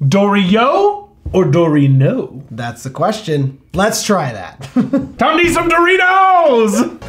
Dorito or Dorino? That's the question. Let's try that. Time to eat some Doritos!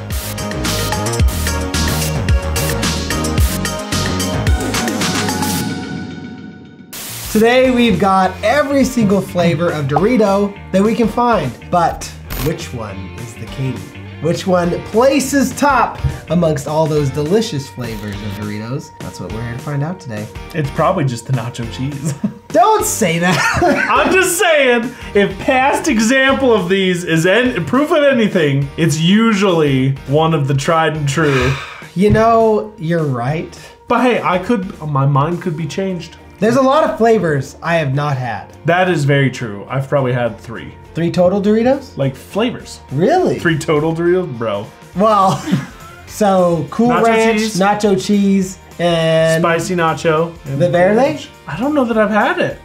Today we've got every single flavor of Dorito that we can find. But which one is the king? Which one places top amongst all those delicious flavors of Doritos? That's what we're here to find out today. It's probably just the nacho cheese. Don't say that. I'm just saying, if past example of these is en- proof of anything, it's usually one of the tried and true. you know, you're right. But hey, I could, my mind could be changed. There's a lot of flavors I have not had. That is very true. I've probably had three. Three total Doritos? Like flavors. Really? Three total Doritos? Bro. Well, so Cool Nacho Ranch, cheese. nacho cheese, and Spicy nacho. and- the Verde? I don't know that I've had it.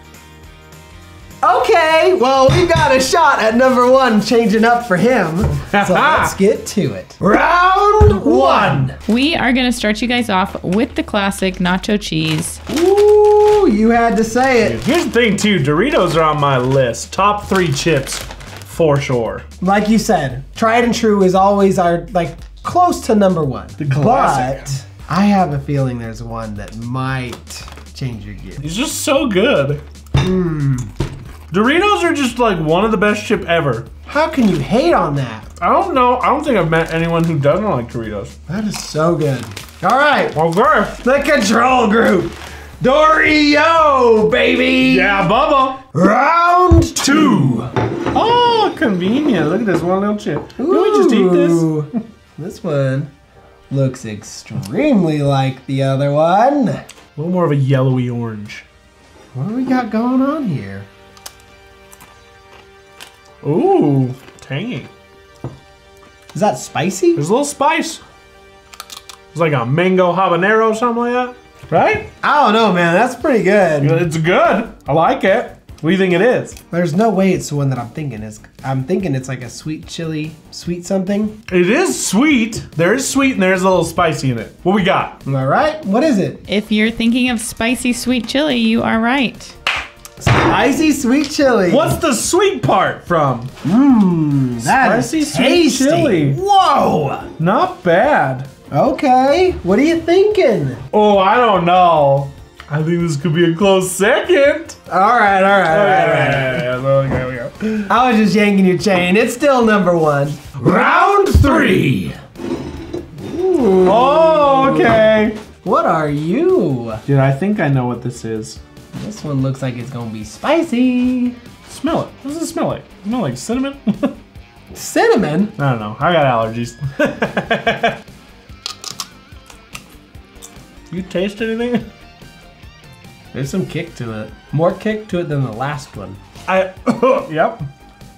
Okay, well, we got a shot at number one changing up for him. So let's get to it. Round one. We are going to start you guys off with the classic nacho cheese. Ooh, you had to say it. Here's the thing too, Doritos are on my list. Top three chips for sure. Like you said, tried and true is always our, like, close to number one. The classic. But I have a feeling there's one that might change your gear. It's just so good. Hmm. Doritos are just like one of the best chip ever. How can you hate on that? I don't know. I don't think I've met anyone who doesn't like Doritos. That is so good. All right, Okay. the control group. Dorito, baby. Yeah, Bubba. Round Two. Oh, convenient. Look at this one little chip. Can we just eat this? This one looks extremely like the other one. A little more of a yellowy orange. What do we got going on here? Ooh, tangy. Is that spicy? There's a little spice. It's like a mango habanero or something like that. Right? I don't know, man. That's pretty good. It's good. I like it. What do you think it is? There's no way it's the one that I'm thinking is. I'm thinking it's like a sweet chili, sweet something. It is sweet. There is sweet and there's a little spicy in it. What we got? Am I right? What is it? If you're thinking of spicy sweet chili, you are right. Spicy sweet chili. What's the sweet part from? Mmm, that is Spicy sweet tasty. chili. Whoa. Not bad. Okay. What are you thinking? Oh, I don't know. I think this could be a close second. All right, all right, all right, all right. Oh, we go. I was just yanking your chain. It's still number one. Round three. Oh, okay. What are you? Dude, I think I know what this is. This one looks like it's gonna be spicy. Smell it. What does it smell like? Smell like cinnamon? Cinnamon? I don't know. I got allergies. you taste anything? There's some kick to it. More kick to it than the last one. I. yep.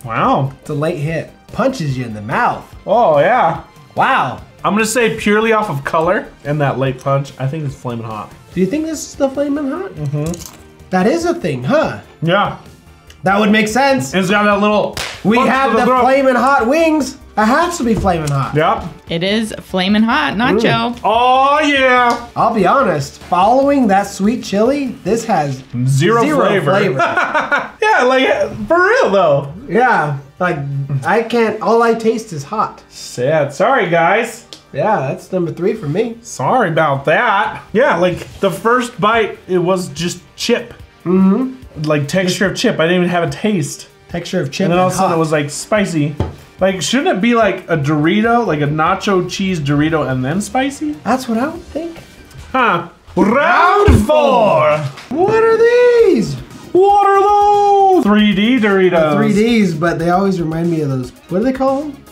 Wow. It's a late hit. Punches you in the mouth. Oh yeah. Wow. I'm gonna say purely off of color and that late punch. I think it's flaming hot. Do you think this is the flaming hot? Mm-hmm. That is a thing, huh? Yeah. That would make sense. It's got that little. We have to the flaming hot wings. It has to be flaming hot. Yep. It is flaming hot nacho. Oh yeah. I'll be honest. Following that sweet chili, this has Zero, zero flavor. flavor. yeah, like for real though. yeah, like I can't. All I taste is hot. Sad. Sorry guys. Yeah, that's number three for me. Sorry about that. Yeah, like the first bite, it was just chip. Mm-hmm. Like texture of chip. I didn't even have a taste. Texture of chip And then all of a sudden it was like spicy. Like, shouldn't it be like a Dorito, like a nacho cheese Dorito and then spicy? That's what I would think. Huh. Round four. What are these? What are those? 3D Doritos. 3Ds, but they always remind me of those. What do they call them?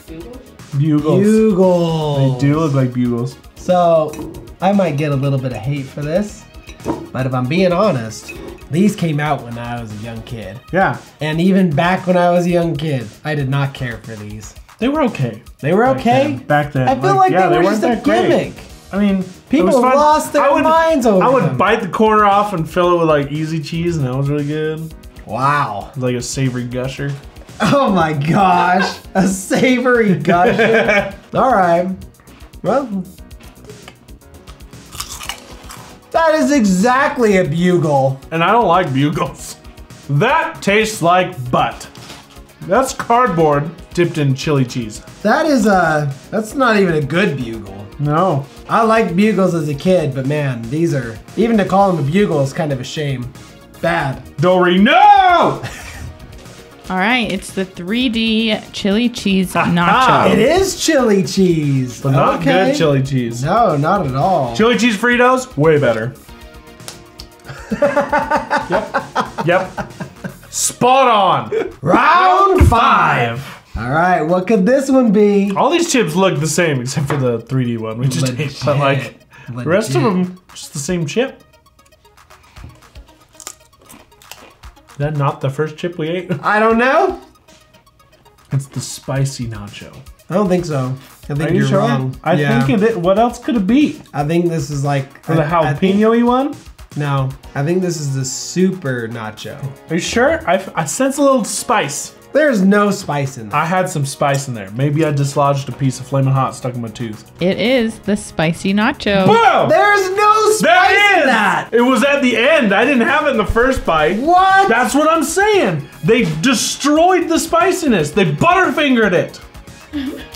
Bugles. Bugles. They do look like bugles. So I might get a little bit of hate for this, but if I'm being honest, these came out when I was a young kid. Yeah. And even back when I was a young kid, I did not care for these. They were okay. They were back okay. then- Back then. I feel like, yeah, they were just a that great. gimmick. I mean, People lost their I would, minds over I would them. bite the corner off and fill it with like easy cheese, and that was really good. Wow. Like a savory gusher. Oh my gosh. a savory gusher. All right. Well, that is exactly a bugle. And I don't like bugles. That tastes like butt. That's cardboard dipped in chili cheese. That is a, that's not even a good bugle. No. I liked bugles as a kid, but man, these are even to call them a bugle is kind of a shame. Bad. Dory, no! All right, it's the 3D chili cheese It nacho. it is chili cheese. But not Okay. good chili cheese. No, not at all. Chili cheese Fritos, way better. yep. Yep. Spot on. Round five. All right, what could this one be? All these chips look the same except for the 3D one we just ate. But like the rest of them, just the same chip. Is that not the first chip we ate? I don't know. It's the spicy nacho. I don't think so. I think Are you you're sure? wrong. I Yeah. think it. What else could it be? I think this is like For the I- I think- jalapeno-y one? no, I think this is the super nacho. Are you sure? I, I sense a little spice. There's no spice in there. I had some spice in there. Maybe I dislodged a piece of flaming hot stuck in my tooth. It is the spicy nacho. Boom! There's no spice That in that. It was at the end. I didn't have it in the first bite. What? That's what I'm saying. They destroyed the spiciness. They butterfingered it.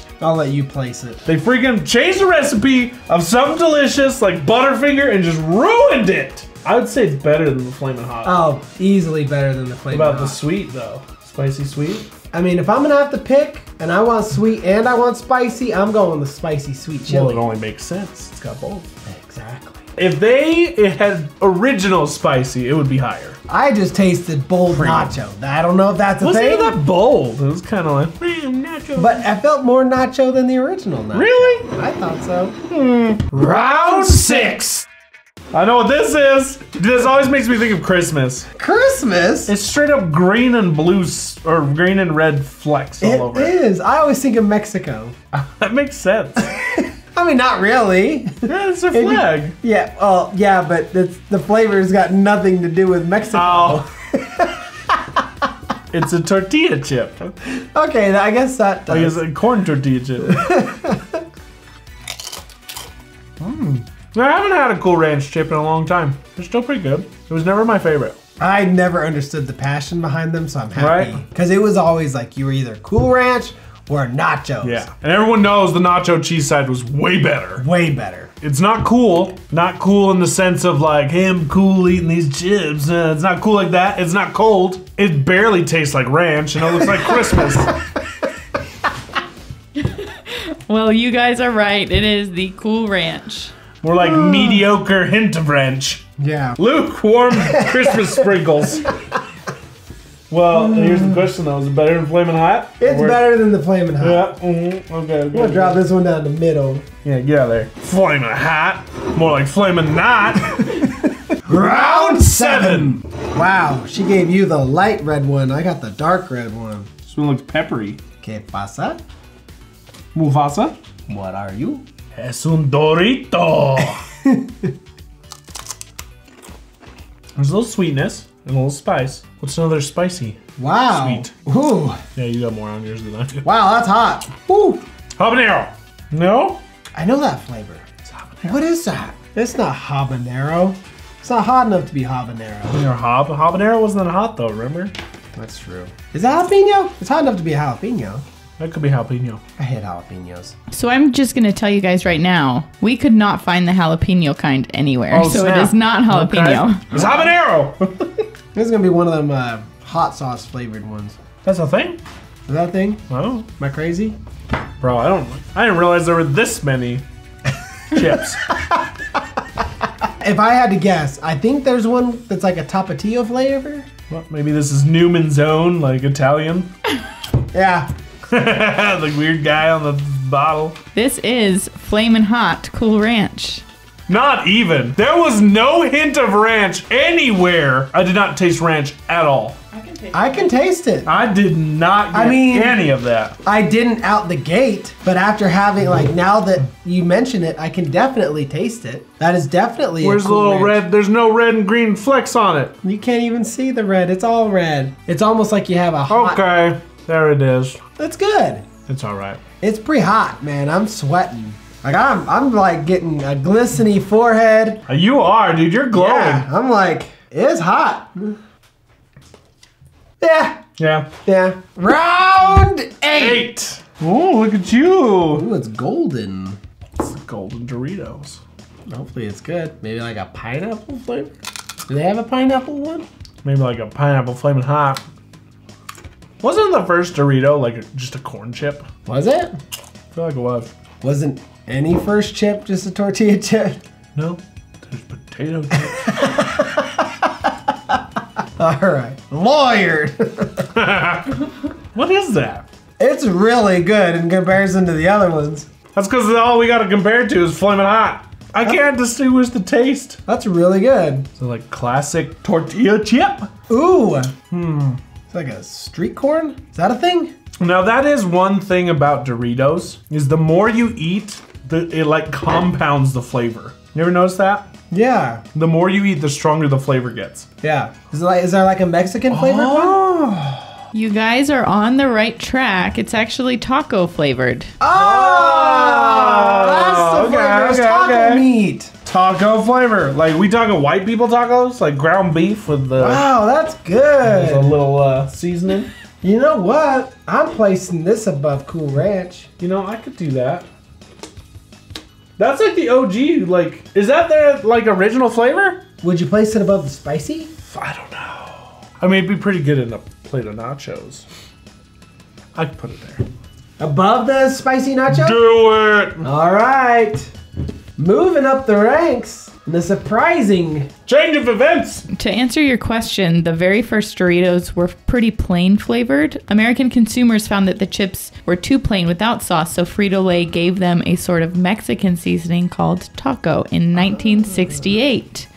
I'll let you place it. They freaking changed the recipe of something delicious like Butterfinger and just ruined it. I would say it's better than the flaming hot. Oh, easily better than the what flavor. about the sweet though? Spicy sweet? I mean, if I'm gonna have to pick, and I want sweet and I want spicy, I'm going with the spicy sweet chili. Well, it only makes sense. It's got both. exactly. If they it had original spicy, it would be higher. I just tasted bold nacho. I don't know if that's a Wasn't thing, even that bold. It was kind of like, man, nacho. but I felt more nacho than the original nacho. really? I thought so. Hmm. Round six. I know what this is. This always makes me think of Christmas. Christmas. It's straight up green and blue or green and red flecks all It over it. is. I always think of Mexico. That makes sense. I mean, not really. yeah, it's a flag. yeah. Well, yeah, but the flavor's got nothing to do with Mexico. Oh. it's a tortilla chip. Okay, I guess that I does. guess a corn tortilla chip. Mm. I haven't had a Cool Ranch chip in a long time. They're still pretty good. It was never my favorite. I never understood the passion behind them, so I'm happy. Right. Because it was always like you were either Cool Ranch or nachos. Yeah. And everyone knows the nacho cheese side was way better. Way better. It's not cool. Not cool in the sense of like, hey, I'm cool eating these chips. Uh, it's not cool like that. It's not cold. It barely tastes like ranch and it looks like Christmas. Well, you guys are right. It is the Cool Ranch. More like mediocre hint of ranch. Yeah. Lukewarm Christmas sprinkles. Well, here's the question though: Is it better than Flamin' Hot? It's Or- better than the Flamin' Hot. Yeah. mhm, Okay. okay, I'm gonna drop this one down the middle. Yeah, get out of there. Flamin' Hot. More like Flamin' Not. Round seven. Wow, she gave you the light red one. I got the dark red one. This one looks peppery. ¿Qué pasa? Mufasa. What are you? Es un Dorito. There's a little sweetness and a little spice. What's another spicy? Wow. Sweet. Ooh. Yeah, you got more on yours than I do. Wow, that's hot. Ooh. Habanero. No? I know that flavor. What is that? It's not habanero. It's not hot enough to be habanero. Your hab- habanero wasn't hot though, remember? That's true. Is that jalapeno? It's hot enough to be a jalapeno. That could be jalapeno. I hate jalapenos. So I'm just going to tell you guys right now, we could not find the jalapeno kind anywhere. Oh, so snap. it is not jalapeno. Okay. It's habanero. This is gonna be one of them uh, hot sauce flavored ones. That's a thing. Is that a thing? Oh, Am I crazy? bro, I don't. I didn't realize there were this many chips. If I had to guess, I think there's one that's like a tapatio flavor. well, maybe this is Newman's own, like Italian. Yeah. the weird guy on the bottle. This is Flamin' Hot Cool Ranch. Not even. There was no hint of ranch anywhere. I did not taste ranch at all. I can taste it. I did not get I mean- any of that. I didn't out the gate, but after having like now that you mention it, I can definitely taste it. That is definitely. a Where's the little Ranch. red? There's no red and green flecks on it. You can't even see the red. It's all red. It's almost like you have a hot. Okay, there it is. That's good. It's all right. It's pretty hot, man. I'm sweating. Like I'm, I'm like getting a glistening forehead. Uh, You are, dude. You're glowing. Yeah, I'm like, it's hot. Yeah. Yeah. Yeah. Round eight. Eight. Oh, look at you. Ooh, it's golden. It's golden Doritos. Hopefully it's good. Maybe like a pineapple flavor. Do they have a pineapple one? Maybe like a pineapple flaming hot. Wasn't the first Dorito like a, just a corn chip? Was it? I feel like it was. Wasn't any first chip just a tortilla chip? No, there's potato chips. All right. Lawyered. what is that? it's really good in comparison to the other ones. That's because all we got to compare to is flaming hot. I can't distinguish the taste. That's really good. So like classic tortilla chip. Ooh. Hmm. It's like a street corn? Is that a thing? Now that is one thing about Doritos is the more you eat, the, it like compounds the flavor. You ever notice that? Yeah. The more you eat, the stronger the flavor gets. Yeah. Is, it like, is there like a Mexican flavored oh. one? Oh. You guys are on the right track. It's actually taco flavored. Oh! oh That's the okay, flavor. It's okay, taco okay. meat. Taco flavor. Like we talking white people tacos, like ground beef with the Wow, that's good. a little uh, seasoning. You know what? I'm placing this above Cool Ranch. You know, I could do that. That's like the OG. Like, is that their like original flavor? Would you place it above the spicy? I don't know. I mean, it'd be pretty good in a plate of nachos. I'd put it there. Above the spicy nacho? Do it. All right. Moving up the ranks. in The surprising. Change of events. To answer your question, the very first Doritos were pretty plain flavored. American consumers found that the chips were too plain without sauce, so Frito Lay gave them a sort of Mexican seasoning called taco in 1968.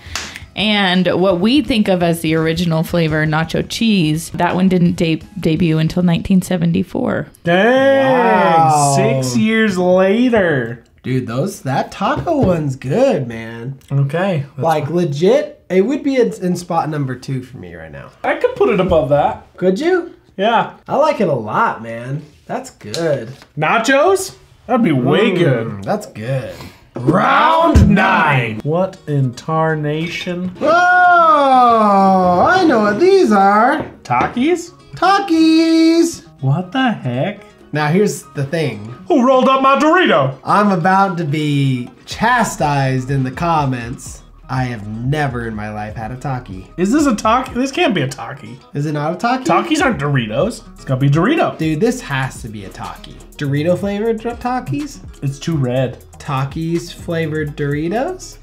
And what we think of as the original flavor, nacho cheese, that one didn't de- debut until 1974. Dang. Wow. Six years later. Dude, those that taco one's good, man. Okay. Like legit, it would be in, in spot number two for me right now. I could put it above that. Could you? Yeah. I like it a lot, man. That's good. Nachos? That'd be way good. Mm, that's good. Round nine. What in tarnation? Oh, I know what these are. Takis? Takis. What the heck? Now here's the thing. Who rolled up my Dorito? I'm about to be chastised in the comments. I have never in my life had a Taki. Is this a Taki? This can't be a Taki. Is it not a Taki? Takis aren't Doritos. It's gotta be Dorito. Dude, this has to be a Taki. Dorito flavored Takis? It's too red. Takis flavored Doritos?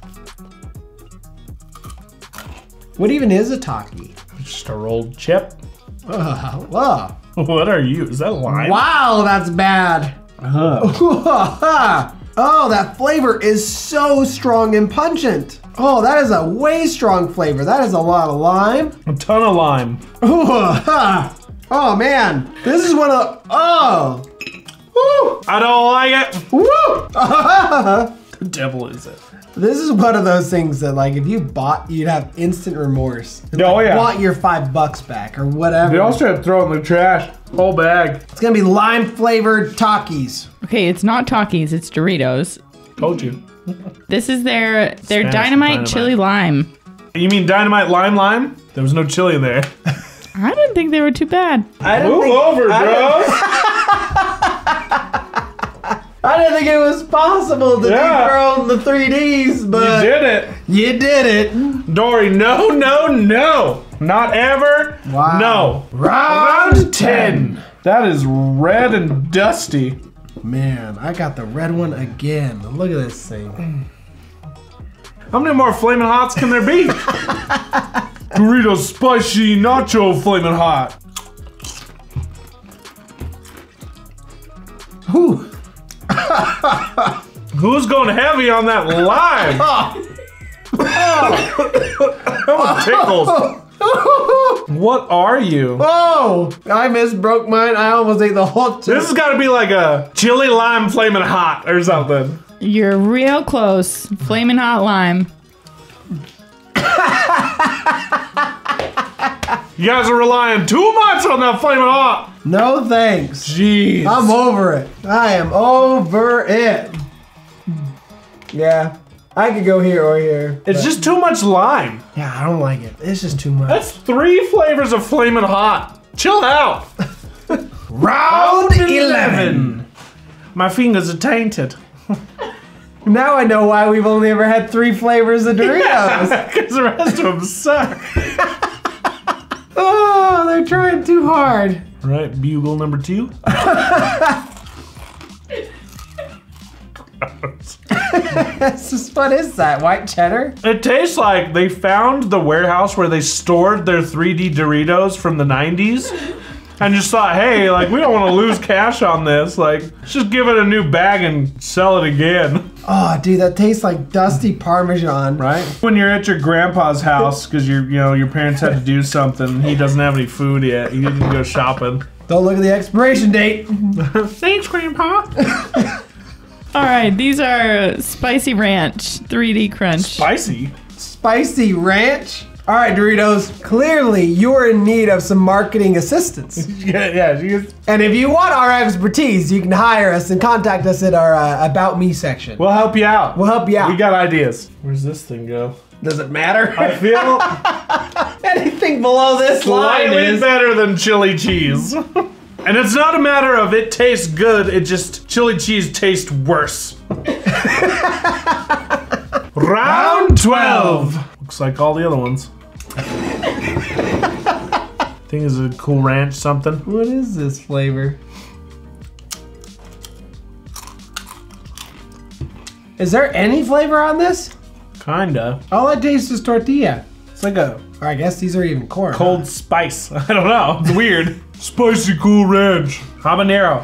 What even is a Taki? It's just a rolled chip. Ugh, ugh. What are you? Is that lime? Wow, that's bad. Ugh. oh, that flavor is so strong and pungent. Oh, that is a way strong flavor. That is a lot of lime. A ton of lime. Oh man, this is one of the, oh. Woo! I don't like it. Woo! The devil is it? this is one of those things that like if you bought, you'd have instant remorse. And, Oh, like, yeah. Want your five bucks back or whatever. They also have to throw it in the trash. Whole bag. it's gonna be lime flavored Takis. Okay, it's not Takis, it's Doritos. Told you. This is their their dynamite, dynamite. chili lime. You mean dynamite lime lime? There was no chili in there. I didn't think they were too bad. I Move over, I bro. I didn't think it was possible to Yeah. dethrone the 3Ds, but you did it. you did it. Dory, no, no, no. Not ever. Wow. No. Round 10. That is red and dusty. Man, I got the red one again. Look at this thing. How many more flaming hots can there be? Doritos spicy nacho flaming hot. Whew. Who's going heavy on that lime? that one tickles. What are you? Oh, I misbroke mine. I almost ate the whole chip. This has got to be like a chili lime flaming hot or something. You're real close. Flaming hot lime. You guys are relying too much on that flaming hot. No thanks. Jeez. I'm over it. I am over it. Yeah, I could go here or here. it's just too much lime. yeah, I don't like it. It's just too much. That's three flavors of flaming hot. Chill out. Round 11. My fingers are tainted. Now I know why we've only ever had three flavors of Doritos. Because the rest of them suck. oh, they're trying too hard. Right, bugle number two. What is that? White cheddar? It tastes like they found the warehouse where they stored their 3D Doritos from the 90s and just thought, hey, like, we don't want to lose cash on this. Like, let's just give it a new bag and sell it again. Oh, dude, that tastes like dusty Parmesan. Right? When you're at your grandpa's house because you're, you know, your parents had to do something, he doesn't have any food yet. He didn't go shopping. Don't look at the expiration date. Thanks, Grandpa. All right, these are spicy ranch 3D crunch. Spicy. Spicy ranch. All right, Doritos. Clearly, you're in need of some marketing assistance. Yeah, yeah. She gets, And if you want our expertise, you can hire us and contact us at our uh, About Me section. we'll help you out. We'll help you out. We got ideas. Where's this thing go? Does it matter? I feel Anything below this line slightly is. better than chili cheese. and it's not a matter of it tastes good, it just chili cheese tastes worse. Round 12. Looks like all the other ones. Thing it's a cool ranch something. What is this flavor? Is there any flavor on this? Kinda. All I taste is tortilla. It's like a Or I guess these are even corn. huh? cold spice. I don't know. It's weird. Spicy cool ranch. Habanero.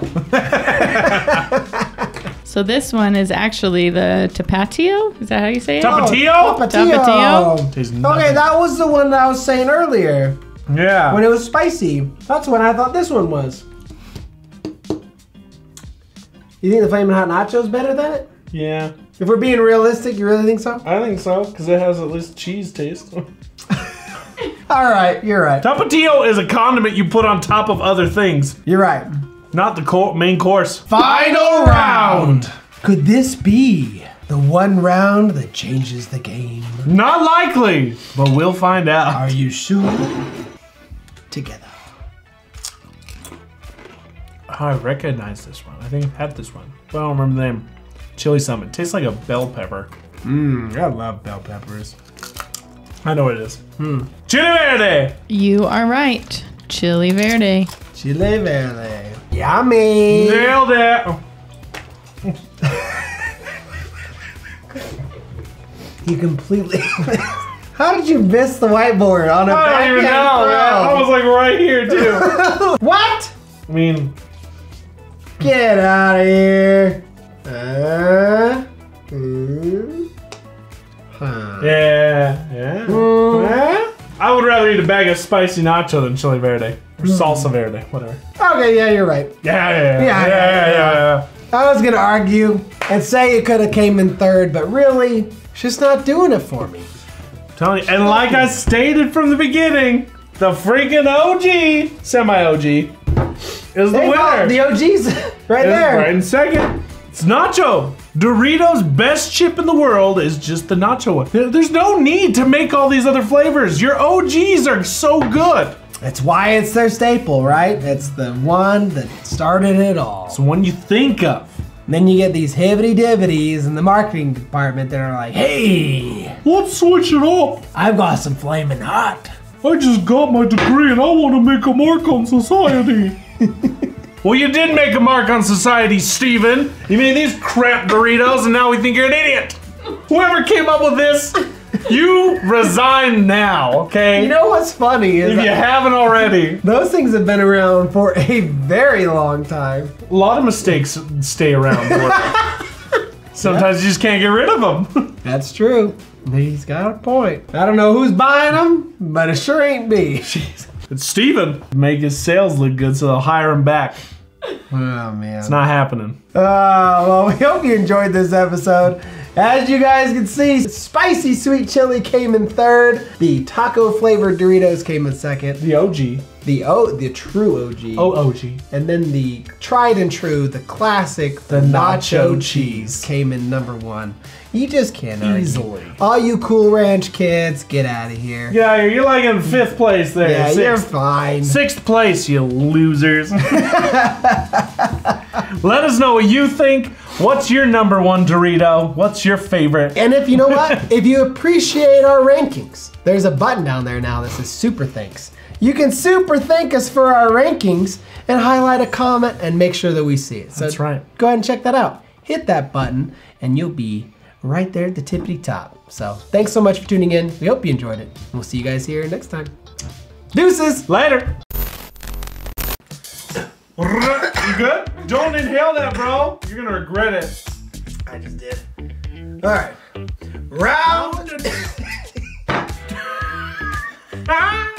So this one is actually the tapatio. Is that how you say it? Tapatio? Oh, tapatio. Tapatio? Okay, that was the one that I was saying earlier Yeah. when it was spicy. That's when I thought this one was. You think the flaming hot nacho is better than it? yeah. If we're being realistic, you really think so? I think so, because it has at least cheese taste. All right, you're right. Tapatio is a condiment you put on top of other things, You're right. Not the co- main course. Final round. Could this be the one round that changes the game? Not likely, but we'll find out. Are you sure? Together. Oh, I recognize this one. I think I've had this one, but I don't remember the name. Chili Summit. Tastes like a bell pepper. Mmm, I love bell peppers. I know what it is. Hmm. Chili Verde! You are right. Chili verde. Chile verde. Yummy. Nailed it! You completely. How did you miss the whiteboard on a I don't even know. man. I was like right here, too. What? I mean, Get out of here. Uh, mm, huh. yeah, yeah. Mm. I would rather eat a bag of spicy nacho than chili verde. Or salsa verde, whatever. Okay, yeah, you're right. Yeah, yeah, yeah. Yeah, Yeah, yeah, yeah, yeah. yeah, I was gonna argue and say it could have came in third, but really, she's not doing it for me. Telling you, and like I stated from the beginning, the freaking OG, semi OG, is the Hey, winner. the OG's right Is there. right in second. It's Nacho. Doritos' best chip in the world is just the Nacho one. There- There's no need to make all these other flavors. Your OGs are so good. That's why it's their staple, right? It's the one that started it all. It's the one you think of. then you get these hibbity dibbities in the marketing department that are like, hey, Let's switch it up. I've got some flaming hot. I just got my degree and I want to make a mark on society. well, you did make a mark on society, Steven. You made these crap burritos and now we think you're an idiot. Whoever came up with this, you resign now, okay? You know what's funny is if you that haven't already. those things have been around for a very long time. A lot of mistakes stay around. Sometimes you just can't get rid of them. That's true. He's got a point. I don't know who's buying them, but it sure ain't me. it's Steven. Make his sales look good so they'll hire him back. Oh man. It's not happening. Uh, well, we hope you enjoyed this episode. As you guys can see, spicy sweet chili came in third. The taco flavored Doritos came in second. The OG. The O, the true OG. Oh, OG. And then the tried and true, the classic, The nacho cheese. cheese came in number one. You just can't argue. Easily. All you Cool Ranch kids, get out of here. Yeah, you're like in fifth place there. Yeah, you're fine. Sixth place, you losers. Let us know what you think. What's your number one Dorito? What's your favorite? And if you know what, if you appreciate our rankings, there's a button down there now that says super thanks. You can super thank us for our rankings and highlight a comment and make sure that we see it. So That's right. Go ahead and check that out. Hit that button and you'll be right there at the tippity top. So thanks so much for tuning in. We hope you enjoyed it. And we'll see you guys here next time. Deuces! Later. You good? Don't inhale that, bro. You're gonna regret it. I just did. All right. Round. Ah!